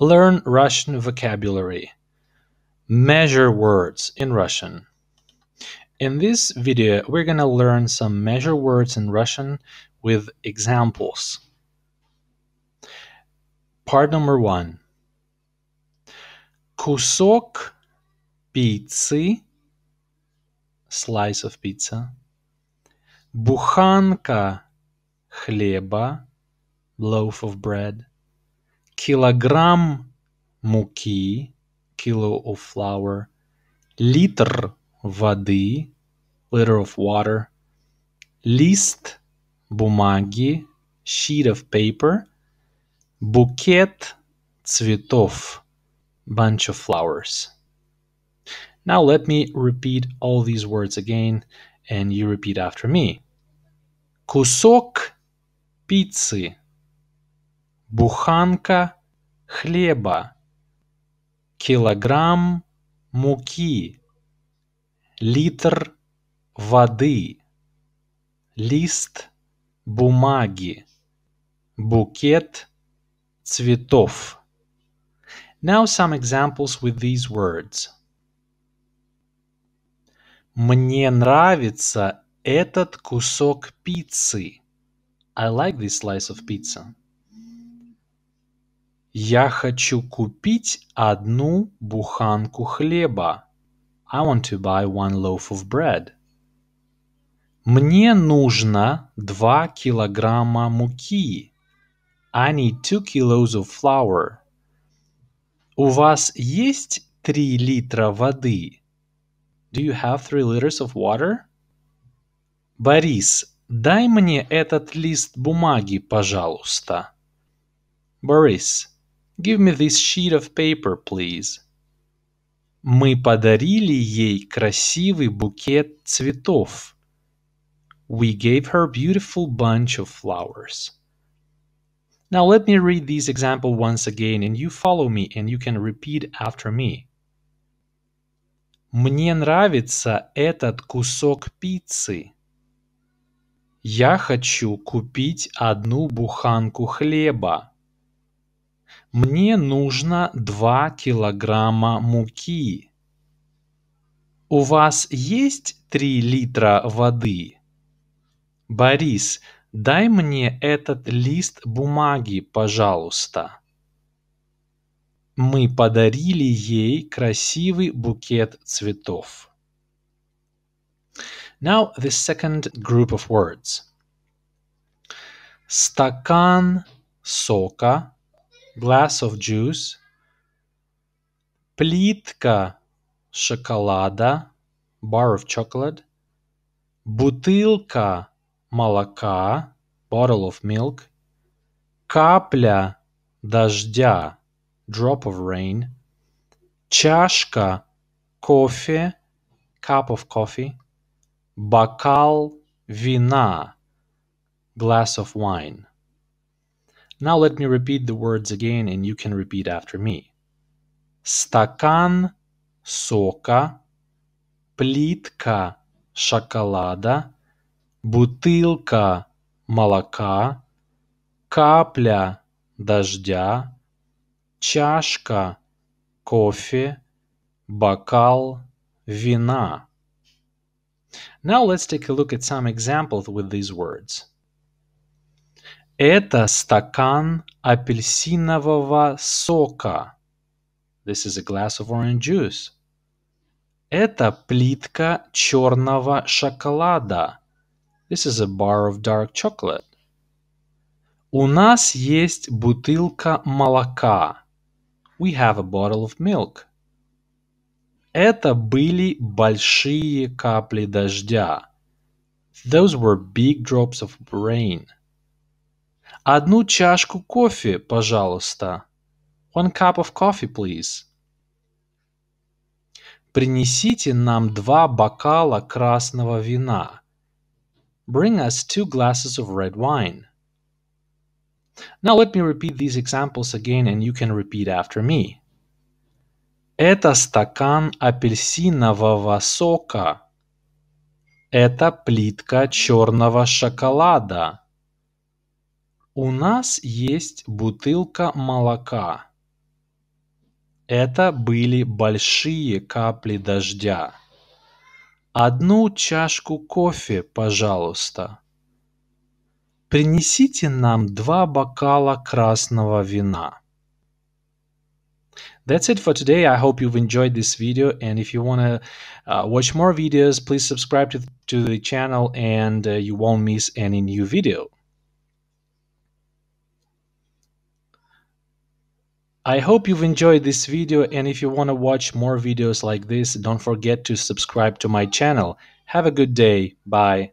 learn Russian vocabulary. Measure words in Russian. In this video, we're going to learn some measure words in Russian with examples. Part number one. Кусок пиццы, slice of pizza. Буханка хлеба, loaf of bread. Килограмм муки, kilo of flour. Литр воды, liter of water. Лист бумаги, sheet of paper. Букет цветов, bunch of flowers. Now let me repeat all these words again and you repeat after me. Кусок пиццы. Буханка хлеба. Килограмм муки. Литр воды. Лист бумаги. Букет цветов. Now some examples with these words. Мне нравится этот кусок пиццы. I like this slice of pizza. Я хочу купить одну буханку хлеба. I want to buy one loaf of bread. Мне нужно два килограмма муки. I need two kilos of flour. У вас есть три литра воды? Do you have three liters of water? Борис, дай мне этот лист бумаги, пожалуйста. Boris, give me this sheet of paper, please. Мы подарили ей красивый букет цветов. We gave her a beautiful bunch of flowers. Now let me read these example once again and you follow me and you can repeat after me. Мне нравится этот кусок пиццы. Я хочу купить одну буханку хлеба. Мне нужно два килограмма муки. У вас есть три литра воды? Борис, дай мне этот лист бумаги, пожалуйста. Мы подарили ей красивый букет цветов. Now the second group of words. Стакан сока, glass of juice. Плитка шоколада, bar of chocolate. Бутылка молока, bottle of milk. Капля дождя, drop of rain, чашка кофе, cup of coffee, бокал вина, glass of wine. Now let me repeat the words again and you can repeat after me. Стакан сока, плитка шоколада, бутылка молока, капля дождя, чашка кофе, бокал вина. Now let's take a look at some examples with these words. Это стакан апельсинового сока. This is a glass of orange juice. Это плитка черного шоколада. This is a bar of dark chocolate. У нас есть бутылка молока. We have a bottle of milk. Это были большие капли дождя. Those were big drops of rain. Одну чашку кофе, пожалуйста. One cup of coffee, please. Принесите нам два бокала красного вина. Bring us two glasses of red wine. Now let me repeat these examples again and you can repeat after me. Это стакан апельсинового сока. Это плитка черного шоколада. У нас есть бутылка молока. Это были большие капли дождя. Одну чашку кофе, пожалуйста. Принесите нам два бокала красного вина. That's it for today. I hope you've enjoyed this video. And if you want to uh, watch more videos, please subscribe to, to the channel and uh, you won't miss any new video. I hope you've enjoyed this video and if you want to watch more videos like this, don't forget to subscribe to my channel. Have a good day. Bye.